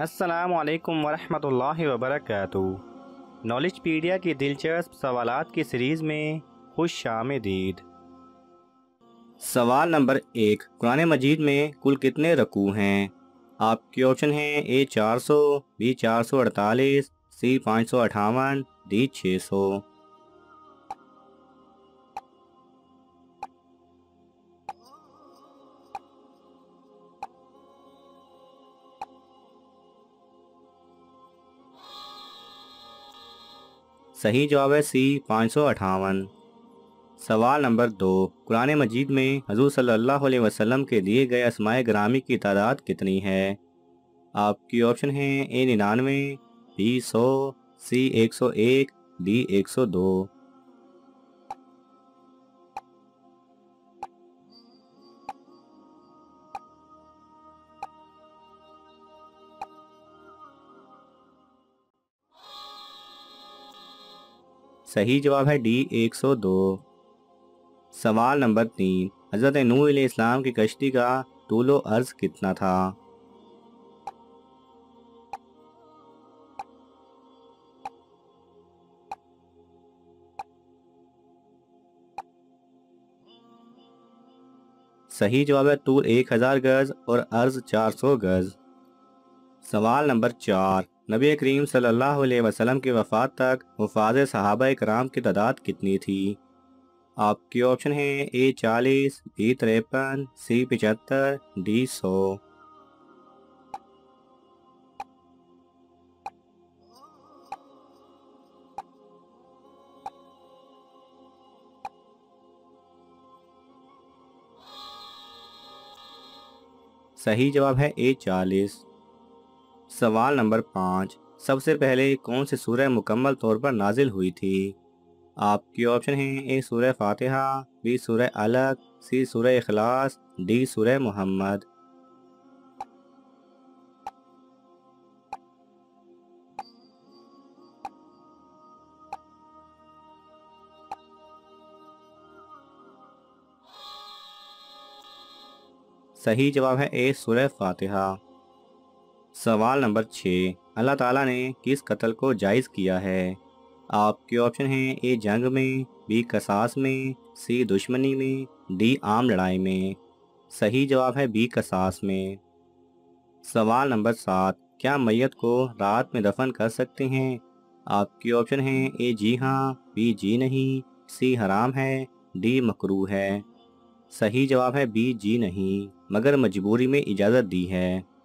असलकम वरहमल वबरक नॉलेज पीडिया की दिलचस्प सवाल की सीरीज़ में खुश आमदीद। सवाल नंबर एक, कुरान मजीद में कुल कितने रकू हैं? आपके ऑप्शन हैं ए चार सौ, बी चार सौ अड़तालीस, सी पाँच सौ अठावन, डी छः सौ। सही जवाब है सी, पाँच सौ अठावन। सवाल नंबर दो, कुरान मजीद में हजूर सल्लल्लाहु अलैहि वसल्लम के दिए गए असमाय ग्रामी की तादाद कितनी है? आपकी ऑप्शन है ए निन्यानवे, बी सौ, सी एक सौ एक, डी एक सौ दो। सही जवाब है डी 102 सवाल नंबर तीन, हज़रत नू इस्लाम की कश्ती का तूलो अर्ज़ कितना था? सही जवाब है तूल एक हज़ार गज और अर्ज़ चार सौ गज। सवाल नंबर चार नबी करीम सल्लल्लाहु अलैहि वसल्लम की वफ़ात तक मुफाज सहाबा कराम की तादाद कितनी थी? आपके ऑप्शन हैं ए चालीस, बी तिरपन, सी पचहत्तर, डी सौ। सही जवाब है ए चालीस। सवाल नंबर पाँच। सबसे पहले कौन सी सूरह मुकम्मल तौर पर नाजिल हुई थी? आपके ऑप्शन हैं ए सूरह फातिहा, बी सूरह अलग, सी सूरह इखलास, डी सूरह मोहम्मद। सही जवाब है ए सूरह फातिहा। सवाल नंबर छः। अल्लाह ताला ने किस कत्ल को जायज़ किया है? आपके ऑप्शन हैं, ए, जंग में, बी, कसास में, सी, दुश्मनी में, डी, आम लड़ाई में। सही जवाब है बी, कसास में। सवाल नंबर सात। क्या मैयत को रात में दफन कर सकते हैं? आपके ऑप्शन हैं, ए, जी हाँ बी, जी नहीं, सी, हराम है, डी, मकरू है। सही जवाब है बी, जी नहीं, मगर मजबूरी में इजाज़त दी है।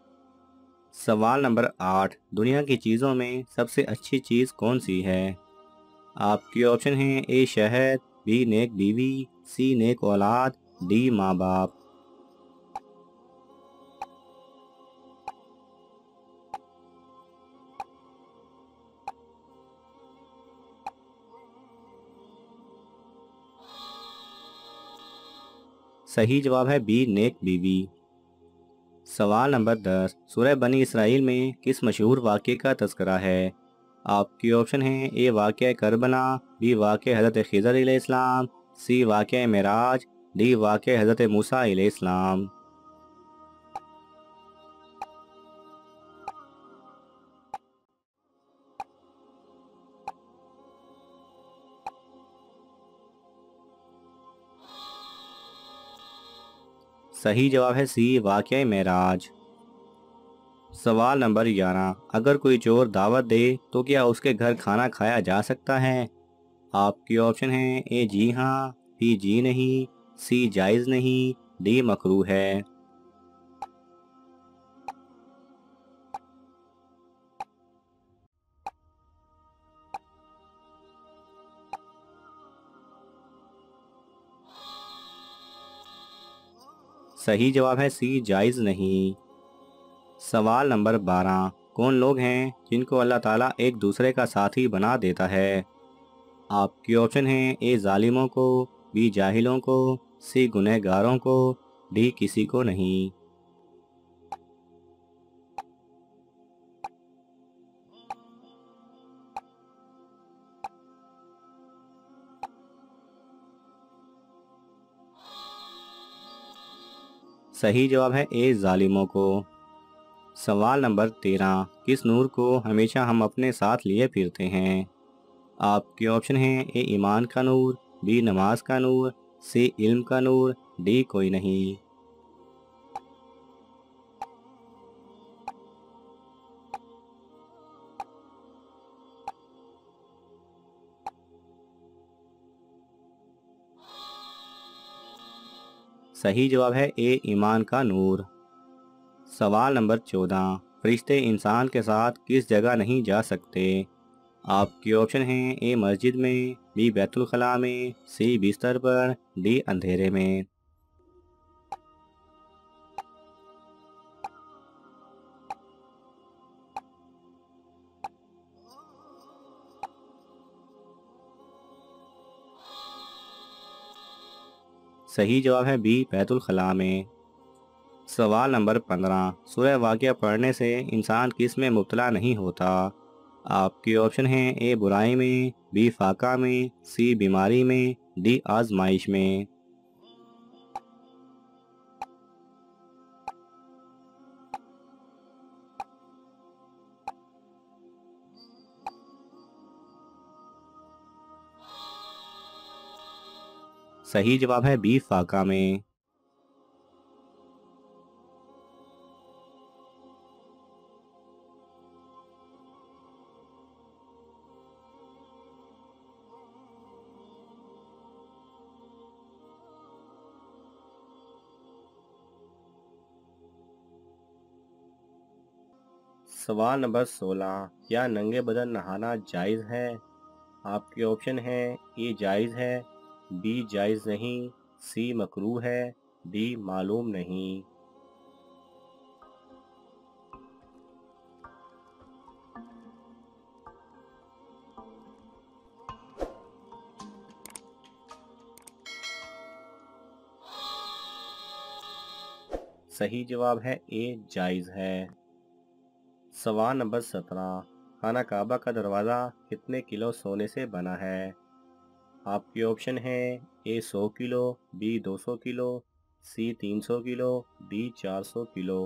सवाल नंबर आठ। दुनिया की चीज़ों में सबसे अच्छी चीज़ कौन सी है? आपके ऑप्शन हैं ए, शहद, बी, नेक बीवी, सी, नेक औलाद, डी माँ बाप सही जवाब है बी, नेक बीवी। सवाल नंबर दस। सूर्य बनी इसराइल में किस मशहूर वाक्य का तस्करा है? आपके ऑप्शन हैं, ए वाक़ करबला, बी वाक़ हज़रत खिजर इस्लाम सी वाक़ मराज, डी वाक़ हज़रत मूसा इस्लाम सही जवाब है सी वाक़ महराज सवाल नंबर ग्यारह, अगर कोई चोर दावत दे तो क्या उसके घर खाना खाया जा सकता है? आपके ऑप्शन हैं ए, जी हाँ बी, जी नहीं, सी, जायज़ नहीं, डी, मकरू है। सही जवाब है सी, जायज़ नहीं। सवाल नंबर बारह, कौन लोग हैं जिनको अल्लाह ताला एक दूसरे का साथी बना देता है? आपके ऑप्शन हैं ए, जालिमों को, बी, जाहिलों को, सी, गुनहगारों को, डी, किसी को नहीं। सही जवाब है ए, जालिमों को। सवाल नंबर तेरह, किस नूर को हमेशा हम अपने साथ लिए फिरते हैं? आपके ऑप्शन हैं ए, ईमान का नूर, बी, नमाज़ का नूर, सी, इल्म का नूर, डी, कोई नहीं। सही जवाब है ए, ईमान का नूर। सवाल नंबर चौदह फरिश्ते इंसान के साथ किस जगह नहीं जा सकते? आपके ऑप्शन हैं ए, मस्जिद में, बी बैतुलखला में, सी, बिस्तर पर, डी, अंधेरे में। सही जवाब है बी बैतुल खला में। सवाल नंबर पंद्रह सूर्य वाक्य पढ़ने से इंसान किसमें मुबला नहीं होता? आपके ऑप्शन हैं ए, बुराई में, बी, फाका में, सी, बीमारी में, डी, आजमाइश में। सही जवाब है बी, फाका में। सवाल नंबर सोलह, क्या नंगे बदन नहाना जायज़ है? आपके ऑप्शन हैं ए जायज़ है। बी जायज़ नहीं, सी मकरू है, डी मालूम नहीं। सही जवाब है, ए जायज़ है। सवाल नंबर सत्रह, खाना काबा का दरवाज़ा कितने किलो सोने से बना है? आपके ऑप्शन हैं ए सौ किलो बी दो सौ किलो सी तीन सौ किलो डी चार सौ किलो।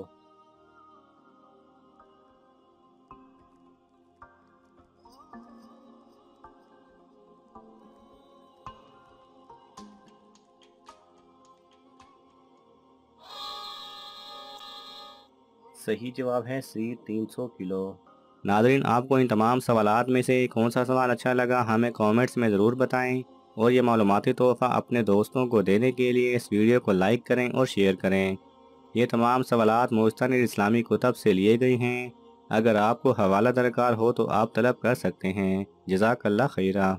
सही जवाब है सी 300 किलो। नादरीन आपको इन तमाम सवाल में से कौन सा सवाल अच्छा लगा, हमें कॉमेंट्स में ज़रूर बताएँ। और ये मालूमती तोहफ़ा अपने दोस्तों को देने के लिए इस वीडियो को लाइक करें और शेयर करें। ये तमाम सवाल मुस्तान इस्लामी कुतब से लिए गए हैं। अगर आपको हवाला दरकार हो तो आप तलब कर सकते हैं। जजाकल्ला खैरा।